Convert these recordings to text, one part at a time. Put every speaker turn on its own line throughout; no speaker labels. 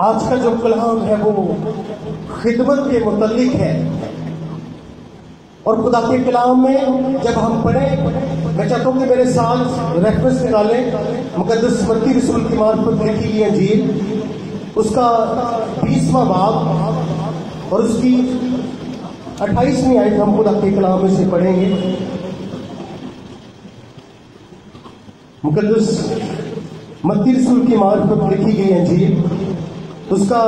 आज का जो कलाम है वो खिदमत के मुतलिक है। और खुदा के कलाम में जब हम पढ़े, मैं चाहता हूँ कि मेरे साथ रेफरेंस निकालें मुकदस मत्ती रसूल की मार्फत लिखी गई अंजील उसका बीसवा बाब और उसकी अट्ठाईसवीं आयत हम खुदा के कलाम में से पढ़ेंगे। मुकदस मत्ती रसूल की मार्फत लिखी गई अंजील उसका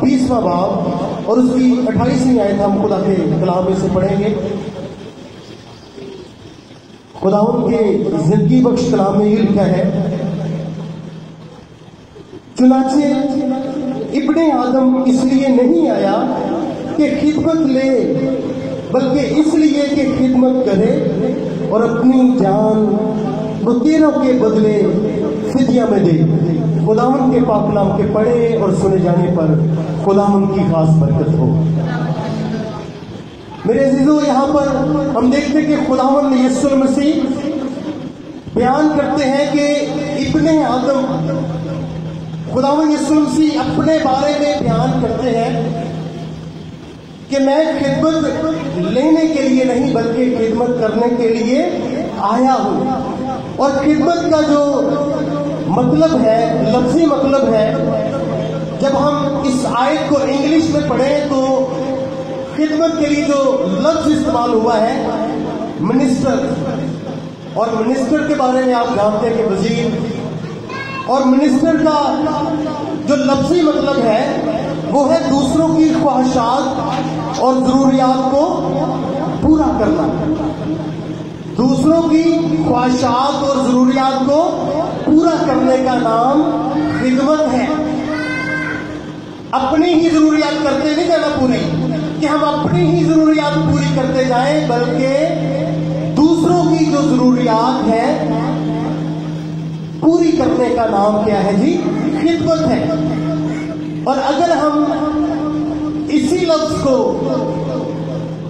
बीसवा बाब और उसकी अट्ठाईसवीं आयत हम खुदा के कलाम में से पढ़ेंगे। खुदावन के ज़िंदगी बख्श कलाम में ये लिखा है, चुनाचे इब्ने आदम इसलिए नहीं आया कि खिदमत ले, बल्कि इसलिए कि खिदमत करे और अपनी जान मुतीरों के बदले फिदिया में दे। खुदावन के पाकलाम के पढ़े और सुने जाने पर खुदावन की खास बरकत हो। मेरे अजीजों, यहाँ पर हम देखते हैं कि खुदावन यसुल मसीह बयान करते हैं कि इब्ने आदम खुदावन यसुल मसीह अपने बारे में बयान करते हैं कि मैं खिदमत लेने के लिए नहीं, बल्कि खिदमत करने के लिए आया हूँ। और खिदमत का जो मतलब है, लफ्जी मतलब है। जब हम इस आयत को इंग्लिश में पढ़ें तो खिदमत के लिए जो लफ्ज इस्तेमाल हुआ है, मिनिस्टर, और मिनिस्टर के बारे में आप जानते हैं कि वज़ीर, और मिनिस्टर का जो लफ्जी मतलब है, वो है दूसरों की ख्वाहिशात और जरूरियात को पूरा करना। दूसरों की ख्वाहिशात और जरूरियात को पूरा करने का नाम खिदमत है। अपनी ही जरूरियात करते नहीं जाना पूरी। कि हम अपनी ही जरूरियात पूरी करते जाएँ, बल्कि दूसरों की जो जरूरियात है, पूरी करने का नाम क्या है जी? खिदमत है। और अगर हम इसी लफ्ज को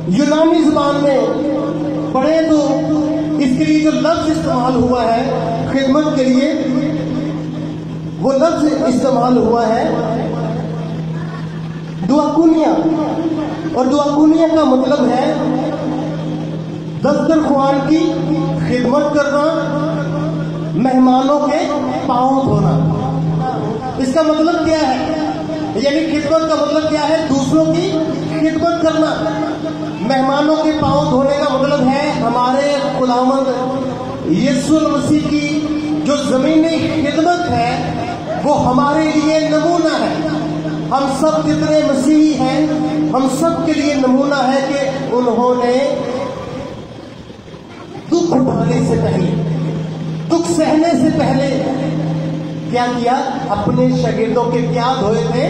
यूनानी ज़ुबान में पढ़े तो इसके लिए जो लफ्ज इस्तेमाल हुआ है खिदमत के लिए वो लफ्ज इस्तेमाल हुआ है दुआकुनिया और दुआकुनिया का मतलब है दस्तर खुआन की खिदमत करना, मेहमानों के पाँव धोना। इसका मतलब क्या है? यानी खिदमत का मतलब क्या है? दूसरों की खिदमत करना। मेहमानों के पाँव धोने का मतलब है हमारे खुदामंद यीशु मसीह की जो जमीनी खिदमत है, वो हमारे लिए नमूना है। हम सब जितने मसीही हैं, हम सब के लिए नमूना है कि उन्होंने दुख उठाने से पहले, दुख सहने से पहले क्या किया? अपने शगिर्दों के क्या धोए थे?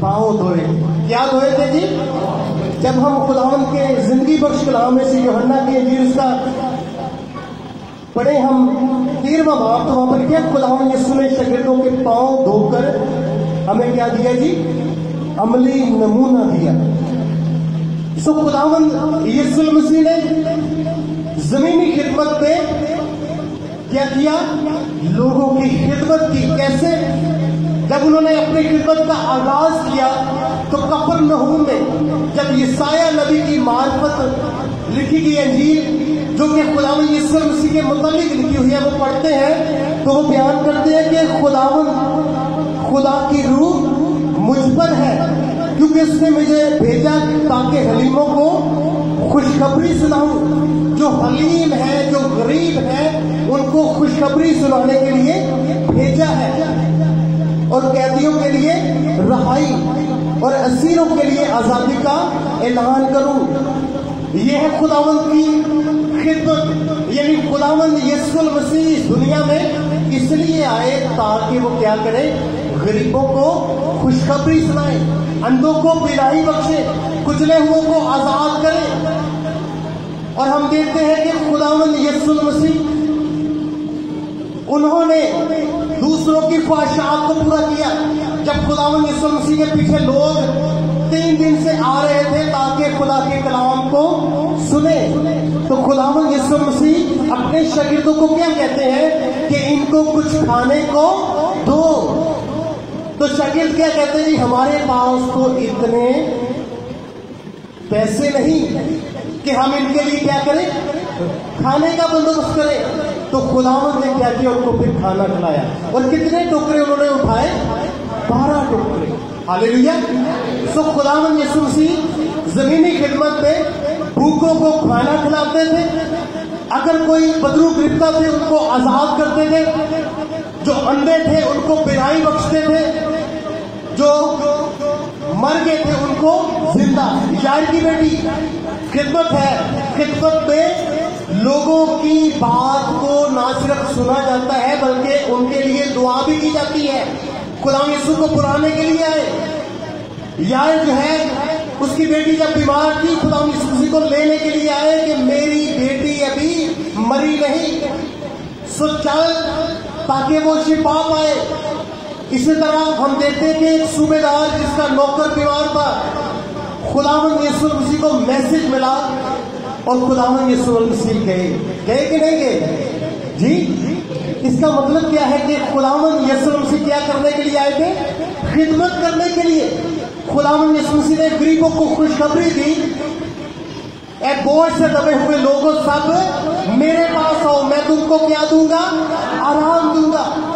पाँव धोए क्या धोए थे जी? जब हम खुदावन के ज़िंदगी बख्श कलाम में से योहन्ना के अंजीर उसका पढ़े हम। तेरवा बाप तो वहाँ पर क्या, खुदावन यीशु ने शगिर्दों के पाँव धोकर हमें क्या दिया जी? अमली नमूना दिया। सो खुदावन, यीशु मसीह ने जमीनी खिदमत में क्या किया? लोगों की खिदमत की। कैसे? जब उन्होंने अपनी खिदमत का आगाज़ किया तो कफर नहूम में जब ईसाया नबी की मार्फत लिखी गई अंजील जो कि खुदावन यीशु मसीह के मुतालिक लिखी हुई है, वो पढ़ते हैं तो वो बयान करते हैं कि खुदावन, खुदा की रूह मुझ पर है, क्योंकि उसने मुझे भेजा ताकि हलीमों को खुशखबरी सुनाऊं। जो हलीम है, जो गरीब है, उनको खुशखबरी सुनाने के लिए भेजा है, और कैदियों के लिए रहाई, और असीरों के लिए आज़ादी का ऐलान करूँ। यह है खुदावंत की खिदमत यानी खुदावंत यसुल मसीह इस दुनिया में इसलिए आए ताकि वो क्या करे? गरीबों को खुशखबरी सुनाए, अंधों को बिलाई बख्शे, कुचले हुओं को आज़ाद करे। और हम देखते हैं कि खुदावन यसुल मसीह, उन्होंने दूसरों की ख्वाहिशात को पूरा किया। जब खुदावन यसुल मसीह के पीछे लोग तीन दिन से आ रहे थे ताकि खुदा के कलाम को सुने। तो खुदावन यसुल मसीह अपने शगिर्दों को क्या कहते हैं कि इनको कुछ खाने को दो। तो शागिर्द क्या कहते हैं, जी, हमारे पास तो इतने पैसे नहीं कि हम इनके लिए क्या करें? खाने का बंदोबस्त करें। तो खुदावन ने क्या किया? उनको फिर खाना खिलाया। और कितने टोकरे उन्होंने उठाए? बारह टोकरे हालेलुया। सो खुदावन यीशु मसीह, जमीनी खिदमत में भूखों को खाना खिलाते थे। अगर कोई बदरू गिरता थे, उनको आज़ाद करते थे। जो अंधे थे, उनको बिनाई बख्शते थे। जो मर गए थे, उनको ज़िंदा। यार की बेटी, खिदमत है। खिदमत में लोगों की बात को ना सिर्फ़ सुना जाता है, बल्कि उनके लिए दुआ भी की जाती है। खुदा यीशु को पुराने के लिए आए। यार जो है, उसकी बेटी जब बीमार थी खुदा यीशु को लेने के लिए आए कि मेरी बेटी अभी मरी नहीं। सो चल, ताकि वो शिफा पाए। इसी तरह हम देखते कि एक सूबेदार जिसका नौकर बीमार था खुदावन यीशु मसीह को मैसेज मिला और खुदावन यीशु मसीह गए। गए कि नहीं गए? जी? इसका मतलब क्या है कि खुदावन यीशु मसीह क्या करने के लिए आए थे? खिदमत करने के लिए। खुदावन यीशु ने गरीबों को खुशखबरी दी। एक बोझ से दबे हुए लोगों सब, मेरे पास आओ, मैं तुमको क्या दूँगा? आराम दूँगा।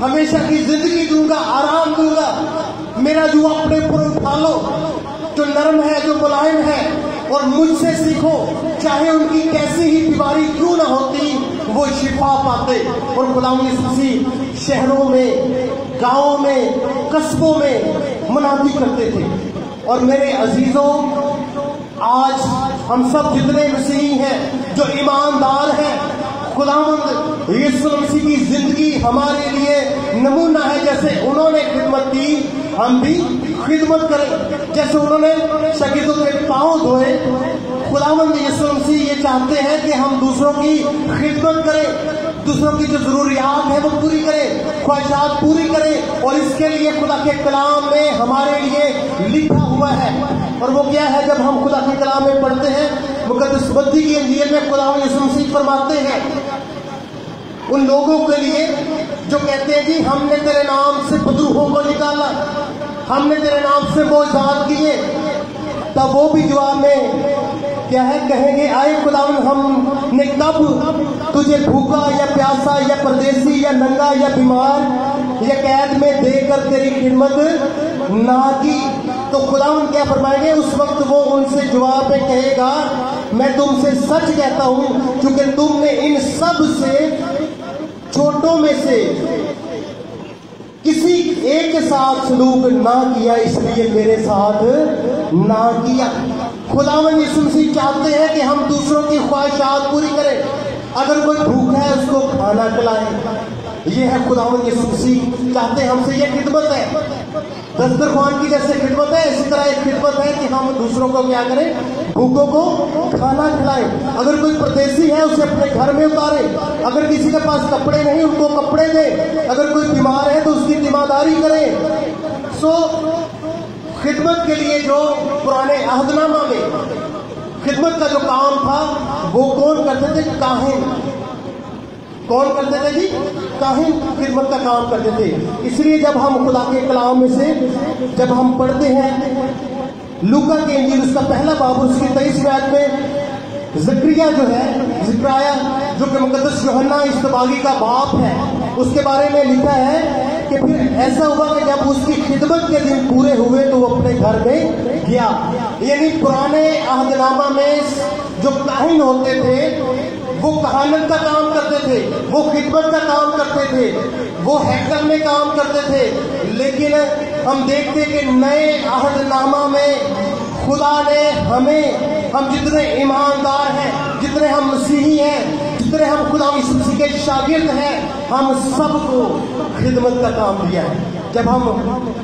हमेशा की ज़िंदगी दूँगा, आराम दूँगा। मेरा जो अपने ऊपर उठा लो। जो नरम है, जो मुलायम है, और मुझसे सीखो, चाहे उनकी कैसी ही बीमारी क्यों ना होती वो शिफा पाते और गुलाम मसीह शहरों में, गाँवों में, कस्बों में मुनादी करते थे। और मेरे अजीजों, आज हम सब जितने मसीही हैं, जो ईमानदार हैं खुदावंद यीशु मसीह की ज़िंदगी हमारे लिए नमूना है, जैसे उन्होंने खिदमत की, हम भी खिदमत करें। जैसे उन्होंने शकीदों के पाँव धोए खुदावंद मसीह ये चाहते हैं कि हम दूसरों की खिदमत करें, दूसरों की जो जरूरियात है वो पूरी करें, ख्वाहिशात पूरी करें और इसके लिए खुदा के कलाम में हमारे लिए लिखा हुआ है। और वो क्या है जब हम खुदा के कलाम में पढ़ते हैं? मुकदस बद्दी की अंजीर में खुदा यीशु मसीह फरमाते हैं, उन लोगों के लिए जो कहते हैं, जी, हमने तेरे नाम से बदरूहों को निकाला, हमने तेरे नाम से आज़ाद किए। तब वो भी जवाब में क्या है? कहेंगे, आए खुदावन हमने कब तुझे भूखा या प्यासा या परदेसी या नंगा या बीमार या कैद में देकर तेरी खिदमत ना की? तो खुदावन क्या फरमाएँगे? उस वक्त वो उनसे जवाब में कहेगा, मैं तुमसे सच कहता हूँ क्योंकि तुमने इन सबसे छोटों में से किसी एक के साथ सलूक ना किया, इसलिए मेरे साथ ना किया। खुदावन यीशु मसीह चाहते हैं कि हम दूसरों की ख्वाहिशात पूरी करें। अगर कोई भूखा है, उसको खाना खिलाएँ। ये है खुदावन यीशु मसीह। चाहते हैं हमसे ये खिदमत है। दस्तर दस्तरखान की जैसे खिदमत है, इसी तरह एक खिदमत है कि हम दूसरों को क्या करें? भूखों को खाना खिलाएँ। अगर कोई परदेसी है, उसे अपने घर में उतारे। अगर किसी के पास कपड़े नहीं, उनको कपड़े दे। अगर कोई बीमार है तो उसकी ज़िम्मेदारी करें। सो खिदमत के लिए जो पुराने अहदनामा में खिदमत का जो काम था, वो कौन करते थे? काहिन। कौन करते थे जी? काहिन खिदमत का काम करते थे। इसलिए जब हम खुदा के कलाम में से, जब हम पढ़ते हैं, लुका के इंजील उसका पहला बाब उसकी तेईस बैत में जक्रिया जो है, जिक्राया जो कि मुकदस योहन्ना इस्तबागी का बाप है, उसके बारे में लिखा है कि फिर ऐसा हुआ कि जब उसकी खिदमत के दिन पूरे हुए तो वो अपने घर में गया। यानी पुराने अहदनामा में जो काहिन होते थे, वो कहानत का काम करते थे, वो खिदमत का काम करते थे, वो हैकर में काम करते थे। लेकिन हम देखते कि नए अहदनामा में खुदा ने हमें, हम जितने ईमानदार हैं, जितने हम मसीही हैं जितने हम खुदा मसीह के शागिर्द हैं, हम सबको खिदमत का काम दिया है। जब हम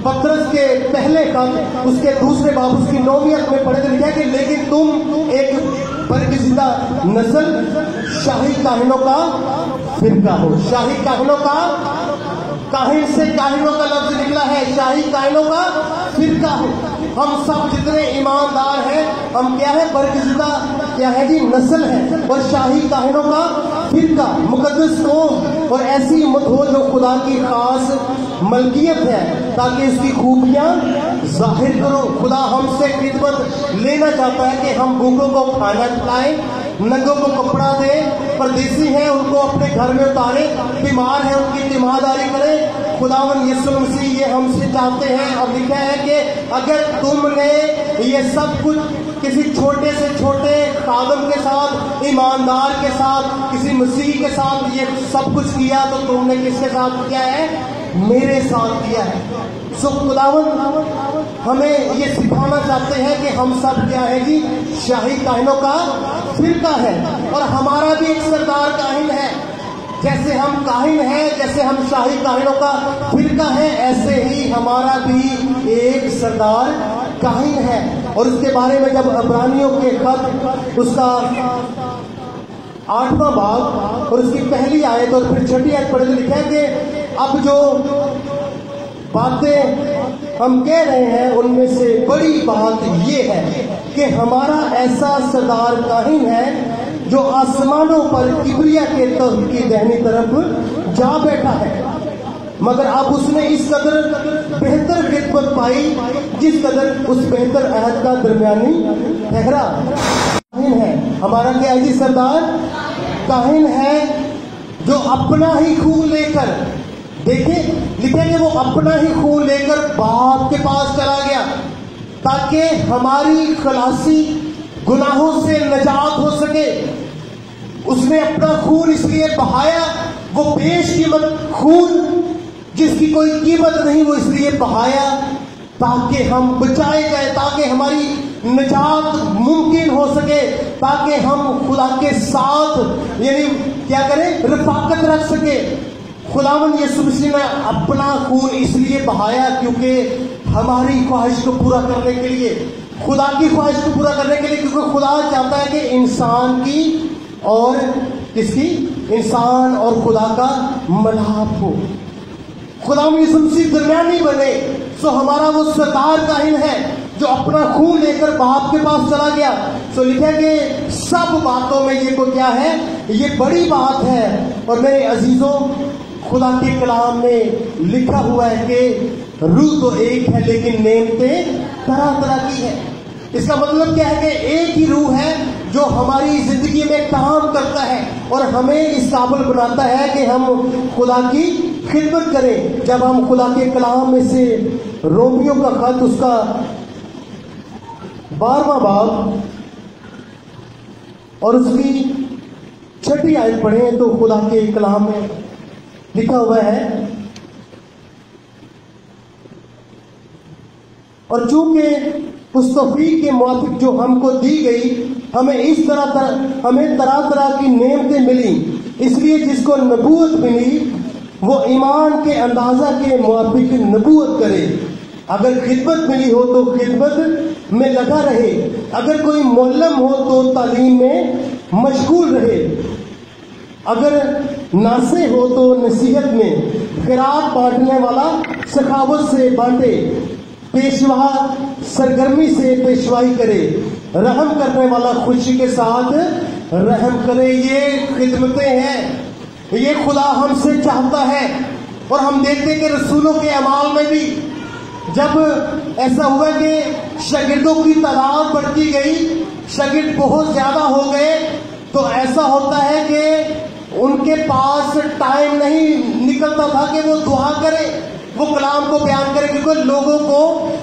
पत्रस के पहले खत उसके दूसरे बाब उसकी नौमियत में पढ़े तो लिखा कि, लेकिन तुम एक बरगिजिदा नस्ल, शाही काहिनों का फिरका हो। शाही काहिनों का, काहिन से काहिनों का लफ्ज निकला है, शाही काहिनों का फिरका हो। हम सब जितने ईमानदार हैं, हम क्या है? बरगजिदा क्या है जी? नस्ल है। और शाही काहिनों का फिरका मुकदस कौम और ऐसी उम्मत हो जो खुदा की खास मलकियत है, ताकि इसकी खूबियाँ ज़ाहिर करो। खुदा हमसे खिदमत लेना चाहता है कि हम भूखों को खाना खिलाएँ, नंगों को कपड़ा दे, परदेसी हैं, उनको अपने घर में उतारे, बीमार है, उनकी ज़िम्मेदारी करें खुदावन यसु मसीह ये हमसे चाहते हैं और लिखा है कि अगर तुमने ये सब कुछ किसी छोटे से छोटे कादम के साथ, ईमानदार के साथ, किसी मसीह के साथ ये सब कुछ किया तो तुमने किसके साथ किया है? मेरे साथ किया है। सो खुदावन, हमें ये सिखाना चाहते हैं कि हम सब क्या है जी? शाही काहिनों का फिरका है और हमारा भी एक सरदार काहिन है। जैसे हम काहिन हैं, जैसे हम शाही काहिनों का फिरका है, ऐसे ही हमारा भी एक सरदार काहिन है। और उसके बारे में जब अबरानियों के खत, उसका आठवां भाग और उसकी पहली आयत और फिर छठी आयत पढ़े तो लिखा है कि अब जो बातें हम कह रहे हैं, उनमें से बड़ी बात यह है कि हमारा ऐसा सरदार काहिन है जो आसमानों पर किबरिया के तख्त की दहनी तरफ़ जा बैठा है। मगर अब उसने इस कदर बेहतर खिदमत पाई, जिस कदर उस बेहतर अहद का दरमियानी ठहरा। है हमारा क्या जी सरदार, काहिन है जो अपना ही खून लेकर देखिए लिखेंगे वो अपना ही खून लेकर बाप के पास चला गया, ताकि हमारी खलासी गुनाहों से नजात हो सके। उसने अपना खून इसलिए बहाया, वो बेश कीमत खून जिसकी कोई कीमत नहीं, वो इसलिए बहाया ताकि हम बचाए गए, ताकि हमारी निजात मुमकिन हो सके, ताकि हम खुदा के साथ, यानी क्या करें, रफाकत रख सके। खुदावन यीशु मसीह ने अपना खून इसलिए बहाया क्योंकि हमारी ख्वाहिश को पूरा करने के लिए खुदा की ख्वाहिश को पूरा करने के लिए क्योंकि खुदा चाहता है कि इंसान की और किसकी? इंसान और खुदा का मलाप हो। खुदा मसीह दरमियानी बने, सो हमारा वो सरदार काहिन है जो अपना खून लेकर बाप के पास चला गया। सो लिखा कि सब बातों में ये को क्या है? ये बड़ी बात है। और मेरे अजीजों खुदा के कलाम में लिखा हुआ है कि रूह तो एक है, लेकिन नेमतें तरह तरह की है। इसका मतलब क्या है कि एक ही रूह है जो हमारी ज़िंदगी में काम करता है और हमें इस काबल बनाता है कि हम खुदा की खिदमत करें। जब हम खुदा के कलाम में से रोमियो का खत, उसका बारवा बाब और उसकी छठी आयत पढ़े तो खुदा के कलाम में लिखा हुआ है। और चूँकि उस तोफीक के मुआफिक जो हमको दी गई हमें इस तरह तर, हमें तरह तरह की नेमतें मिली इसलिए जिसको नबूत मिली वो ईमान के अंदाज़ा के मुआफिक नबूत करे। अगर खिदमत मिली हो तो खिदमत में लगा रहे। अगर कोई मोलम हो तो तालीम में मशगूल रहे। अगर नासे हो तो नसीहत में खिराक बांटने वाला सखावत से बांटे, पेशवा सरगर्मी से पेशवाई करे, रहम करने वाला खुशी के साथ रहम करे, ये खिदमतें हैं। ये खुदा हमसे चाहता है और हम देखते हैं कि रसूलों के अमाल में भी जब ऐसा हुआ कि शागिर्दों की तादाद बढ़ती गई, शागिर्द बहुत ज़्यादा हो गए तो ऐसा होता है कि उनके पास टाइम नहीं निकलता था कि वो दुआ करें, वो कलाम को बयान करें, क्योंकि लोगों को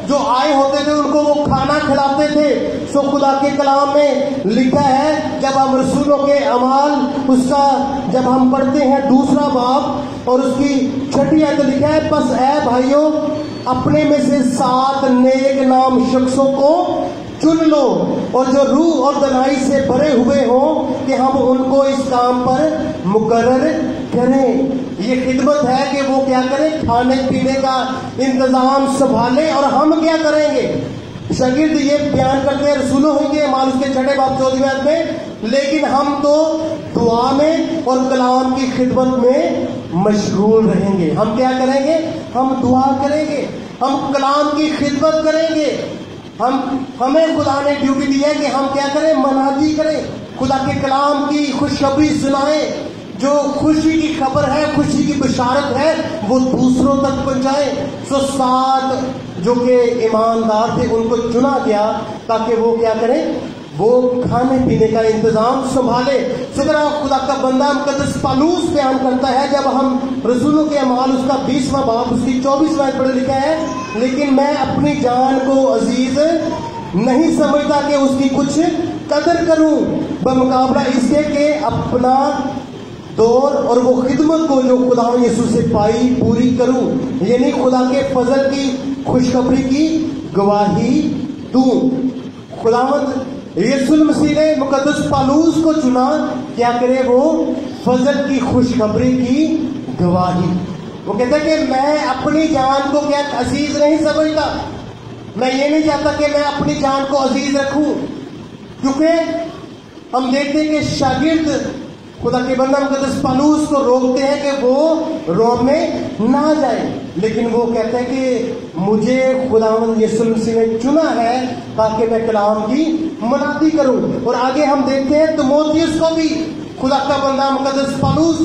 जो आए होते थे, उनको वो खाना खिलाते थे। सो खुदा के कलाम में लिखा है, जब हम रसूलों के अमाल, उसका जब हम पढ़ते हैं दूसरा बाप और उसकी छठी आयत लिखा है, बस है भाइयों, अपने में से सात नेक नाम शख्सों को चुन लो और जो रूह और दनाई से भरे हुए हो कि हम उनको इस काम पर मुकर्र करें। ये खिदमत है कि वो क्या करें? खाने पीने का इंतज़ाम संभाले और हम क्या करेंगे? शगिर्द ये बयान करते हैं, रसूलो होंगे माल उसके छठे बाप चौदहवें में, लेकिन हम तो दुआ में और कलाम की खिदमत में मशगूल रहेंगे। हम क्या करेंगे? हम दुआ करेंगे। हम कलाम की खिदमत करेंगे। हम, हमें खुदा ने ड्यूटी दी है कि हम क्या करें? मनाजी करें। खुदा के कलाम की खुशखबरी सुनाए। जो खुशी की खबर है, खुशी की बशारत है, वो दूसरों तक पहुँचाए। सो सात जो के ईमानदार थे, उनको चुना गया, ताकि वो क्या करें? वो खाने पीने का इंतज़ाम संभाले। सुगरा खुदा का बंदा मुकदस पालूस बयान करता है, जब हम रसूलों के अमाल, उसका बीसवा बाप, उसकी चौबीसवा पढ़े लिखा है, लेकिन मैं अपनी जान को अज़ीज़ नहीं समझता कि उसकी कुछ कदर करूँ। बमकाबला इसके के अपना दौर और वो खिदमत को जो खुदा यसू से पाई, पूरी करूँ। यानी खुदा के फजल की खुशखबरी की गवाही दूँ। खुदावंद यसुल मसीह ने मुकदस पालूस को चुना। क्या करे वो? फजल की खुशखबरी की गवाही। वो कहते हैं कि मैं अपनी जान को क्या अज़ीज़ नहीं समझता? मैं ये नहीं चाहता कि मैं अपनी जान को अज़ीज़ रखूँ। क्योंकि हम देखते हैं कि शागिर्द खुदा के बंदा मुकदस पालूस को रोकते हैं कि वो रोम में ना जाए। लेकिन वो कहते हैं कि मुझे खुदा यसुल ने चुना है ताकि मैं कलाम की मनाती करूँ। और आगे हम देखते हैं तो मोतियस को भी। खुदा का बंदा मुकदस पालूस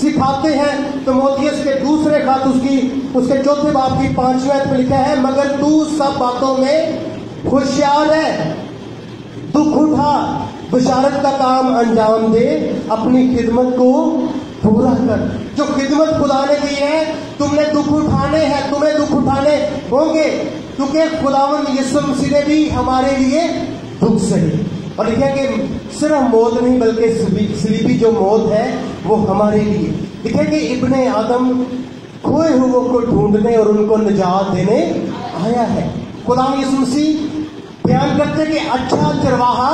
सिखाते हैं। तो मोतियस के दूसरे खात उसकी, उसके चौथे बाप की पाँचवें में लिखा है, मगर तू सब बातों में खुशियार है, दुख उठा बशारत का काम अंजाम दे, अपनी खिदमत को पूरा कर। जो खिदमत खुदा ने दी है, तुमने दुख उठाने हैं, तुम्हें दुख उठाने होंगे। क्योंकि खुदावन यसु मसीह ने भी हमारे लिए दुख सही। और लिखा कि सिर्फ़ मौत नहीं, बल्कि सलीबी जो मौत है, वो हमारे लिए। लिखा कि इब्ने आदम खोए हुए को ढूँढने और उनको निजात देने आया है। खुदा यसु मसीह बयान करते कि अच्छा चरवाहा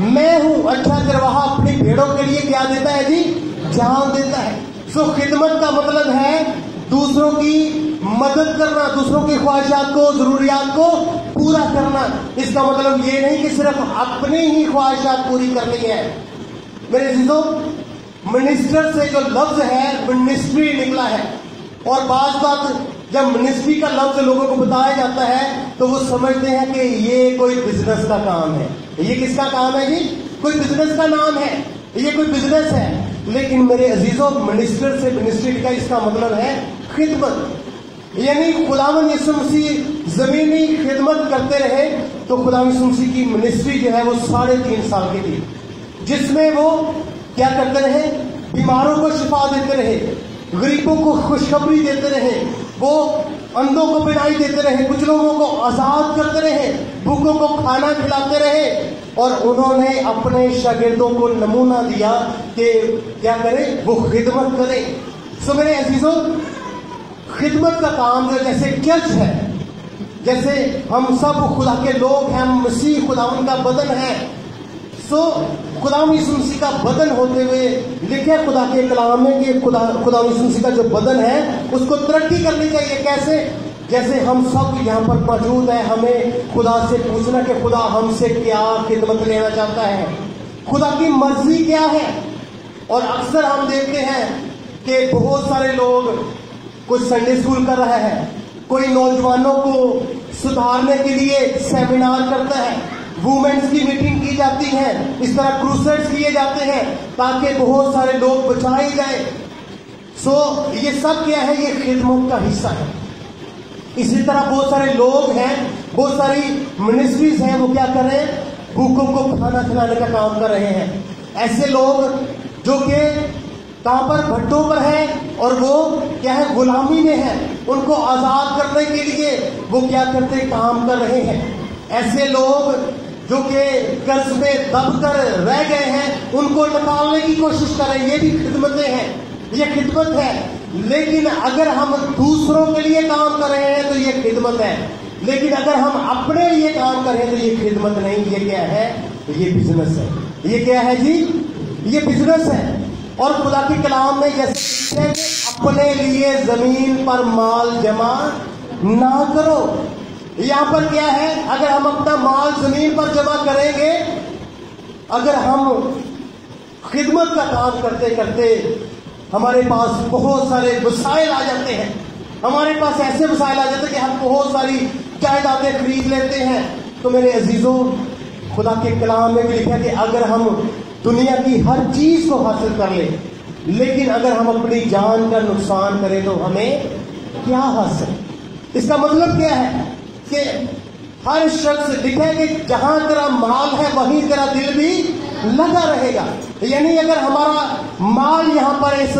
मैं हूँ अच्छा चरवाहा अपनी भेड़ों के लिए क्या देता है जी? जान देता है। सो, खिदमत का मतलब है दूसरों की मदद करना, दूसरों की ख्वाहिशात को, जरूरियात को पूरा करना। इसका मतलब ये नहीं कि सिर्फ़ अपनी ही ख्वाहिशात पूरी करनी है। मेरे चीज़ों मिनिस्टर से जो लफ्ज है मिनिस्ट्री निकला है। और बात बात जब मिनिस्ट्री का लफ्ज लोगों को बताया जाता है तो वो समझते हैं कि ये कोई बिज़नेस का काम है। ये किसका काम है जी? कोई बिज़नेस का नाम है। ये कोई बिज़नेस है। लेकिन मेरे अजीजों मिनिस्टर से मिनिस्ट्री का इसका मतलब है खिदमत। यानी खुदावन यसु मसीह जमीनी खिदमत करते रहे तो खुदावन यसु मसीह की मिनिस्ट्री जो है वो साढ़े तीन साल की थी। जिसमें वो क्या करते रहे? बीमारों को शिफा देते रहे, गरीबों को खुशखबरी देते रहे वो अंधों को बिनाई देते रहे, कुछ लोगों को आज़ाद करते रहे, भूखों को खाना खिलाते रहे, और उन्होंने अपने शागिर्दों को नमूना दिया कि क्या करें? वो खिदमत करें। सो मेरे अजीजों, खिदमत का काम जो जैसे चर्च है, जैसे हम सब खुदा के लोग हैं, हम मसीह खुदा, उनका बदन है। सो खुदाम मसीह का बदन होते हुए लिखे खुदा के कलाम में कि खुदा खुदाम का जो बदन है, उसको तरक्की करनी चाहिए। कैसे? जैसे हम सब यहाँ पर मौजूद है, हमें खुदा से पूछना कि खुदा हमसे क्या खिदमत लेना चाहता है? खुदा की मर्ज़ी क्या है? और अक्सर हम देखते हैं कि बहुत सारे लोग कुछ संडे स्कूल कर रहे हैं। कोई नौजवानों को सुधारने के लिए सेमिनार करता है। वुमेन्स की मीटिंग की जाती है। इस तरह क्रूसेट्स किए जाते हैं। ताकि बहुत सारे लोग बचाए जाए सो ये सब क्या है? ये खिदमत का हिस्सा है। इसी तरह बहुत सारे लोग हैं। बहुत सारी मिनिस्ट्रीज हैं। वो क्या कर रहे हैं? भूखों को खाना खिलाने का काम कर रहे हैं। ऐसे लोग जो कि कहाँ पर भट्टों पर है और वो क्या है? गुलामी में है। उनको आज़ाद करने के लिए वो क्या करते? काम कर रहे हैं। ऐसे लोग जो कि कर्ज में दब कर रह गए हैं, उनको निकालने की कोशिश करें, ये भी खिदमतें हैं, ये खिदमत है। लेकिन अगर हम दूसरों के लिए काम कर रहे हैं तो ये खिदमत है। लेकिन अगर हम अपने लिए काम कर रहे हैं तो ये खिदमत नहीं, ये क्या है? ये बिज़नेस है। ये क्या है जी? ये बिज़नेस है। और खुदा की कलाम में जैसे अपने लिए ज़मीन पर माल जमा ना करो। यहाँ पर क्या है? अगर हम अपना माल ज़मीन पर जमा करेंगे, अगर हम खिदमत का काम करते करते हमारे पास बहुत सारे वसाइल आ जाते हैं। हमारे पास ऐसे वसाइल आ जाते हैं कि हम बहुत सारी जायदादें खरीद लेते हैं। तो मेरे अजीजों, खुदा के कलाम में भी लिखा कि अगर हम दुनिया की हर चीज़ को हासिल कर ले, लेकिन अगर हम अपनी जान का नुकसान करें तो हमें क्या हासिल? इसका मतलब क्या है? कि हर शख्स लिखे कि जहाँ तेरा माल है, वहीं तेरा दिल भी लगा रहेगा। यानी अगर हमारा माल यहाँ पर इस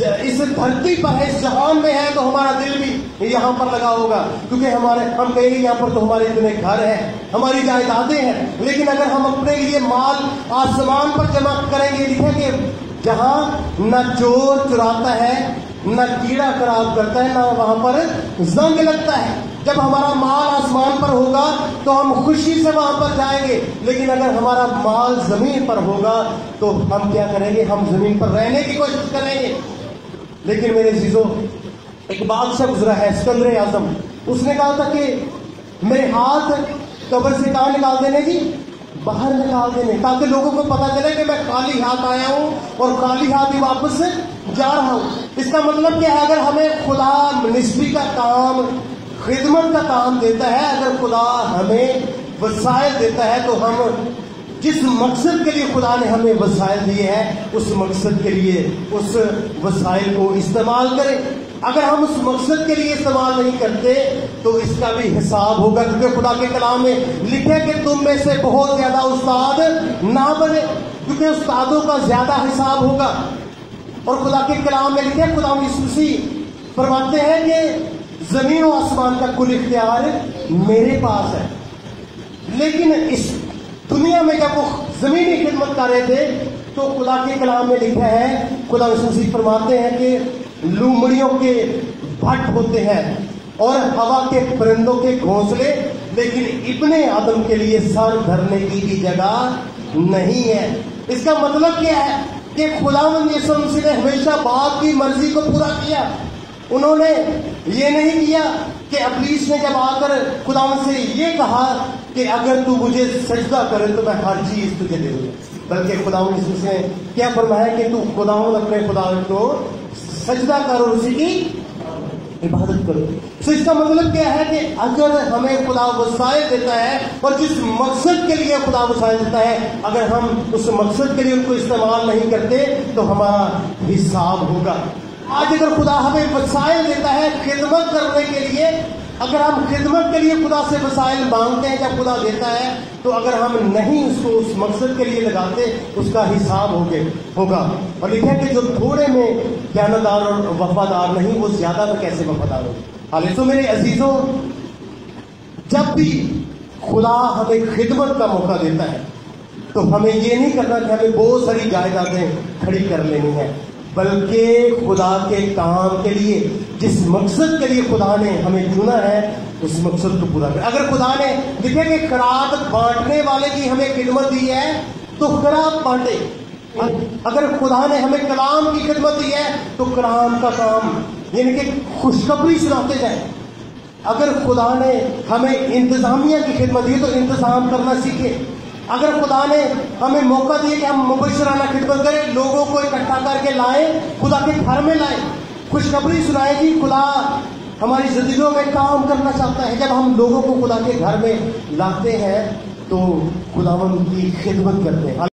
इस धरती पर है, इस जहान में है तो हमारा दिल भी यहाँ पर लगा होगा। क्योंकि हमारे, हम कहेंगे यहाँ पर तो हमारे इतने घर हैं, हमारी जायदादें हैं। लेकिन अगर हम अपने लिए माल आसमान पर जमा करेंगे लिखेंगे जहाँ न चोर चुराता है, न कीड़ा खराब करता है, ना वहाँ पर जंग लगता है। जब हमारा माल आसमान पर होगा तो हम खुशी से वहाँ पर जाएँगे। लेकिन अगर हमारा माल ज़मीन पर होगा तो हम क्या करेंगे? हम ज़मीन पर रहने की कोशिश करेंगे। लेकिन मेरे चीज़ों एक बादशाह गुजरा है, सिकंदर आज़म। उसने कहा था कि मेरे हाथ कब्र से कहा निकाल देने जी। बाहर निकाल देने, ताकि लोगों को पता चले कि मैं खाली हाथ आया हूँ और खाली हाथ ही वापस जा रहा हूँ। इसका मतलब क्या है? अगर हमें खुदा मिनिस्ट्री का काम खिदमत का काम देता है। अगर खुदा हमें वसायल देता है तो हम जिस मकसद के लिए खुदा ने हमें वसायल दिए हैं, उस मकसद के लिए, उस वसायल को इस्तेमाल करें। अगर हम उस मकसद के लिए इस्तेमाल नहीं करते तो इसका भी हिसाब होगा, क्योंकि खुदा के कलाम में लिखे कि तुम में से बहुत ज़्यादा उस्ताद ना बने, क्योंकि उस्तादों का ज़्यादा हिसाब होगा। और खुदा के कलाम में लिखे खुदा फरमाते हैं कि ज़मीन और आसमान का कुल इख्तियार मेरे पास है। लेकिन इस दुनिया में जब वो जमीनी खिदमत कर रहे थे तो खुदा के कलाम में लिखा है, खुदा मसीह फरमाते हैं कि लूमड़ियों के भट्ट होते हैं और हवा के परिंदों के घोंसले, लेकिन इतने आदम के लिए सर धरने की भी जगह नहीं है। इसका मतलब क्या है कि खुदा ने हमेशा बाप की, मर्ज़ी को पूरा किया। उन्होंने ये नहीं किया कि अबलीस ने जब आकर खुदावन से ये कहा कि अगर तू मुझे सजदा करे तो मैं हर चीज़ तुझे दे दूँगा। बल्कि खुदावन ने क्या फरमाया कि तू खुदावन अपने खुदा को सजदा करो उसी की इबादत करो। तो इसका मतलब क्या है कि अगर हमें खुदा वसायल देता है और जिस मकसद के लिए खुदा वसायल देता है, अगर हम उस मकसद के लिए उनको इस्तेमाल नहीं करते तो हमारा हिसाब होगा। आज अगर खुदा हमें वसायल देता है खिदमत करने के लिए, अगर हम खिदमत के लिए खुदा से वसायल मांगते हैं, जब खुदा देता है तो अगर हम नहीं उसको उस मकसद के लिए लगाते, उसका हिसाब होगे, होगा। और लिखे कि जो थोड़े में ज्ञानदार और वफादार नहीं, वो ज़्यादा में कैसे वफादार हो हाल तो मेरे अजीजों, जब भी खुदा हमें खिदमत का मौका देता है तो हमें ये नहीं करना कि हमें बहुत सारी जायदादें खड़ी कर लेनी है। बल्कि खुदा के काम के लिए, जिस मकसद के लिए खुदा ने हमें चुना है, उस मकसद को पूरा कर। अगर खुदा ने लिखे कि खराब बांटने वाले की हमें खिदमत दी है तो खराब बांटे। अगर खुदा ने हमें कलाम की खिदमत दी है तो कलाम का काम, यानी कि खुशखबरी सुनाते जाए। अगर खुदा ने हमें इंतजामिया की खिदमत दी तो इंतज़ाम करना सीखे अगर खुदा ने हमें मौका दिया कि हम मुबशराना खिदमत करें, लोगों को इकट्ठा करके लाए, खुदा के घर में लाए, खुशखबरी सुनाए कि खुदा हमारी जिंदगियों में काम करना चाहता है। जब हम लोगों को खुदा के घर में लाते हैं तो खुदावन की खिदमत करते हैं।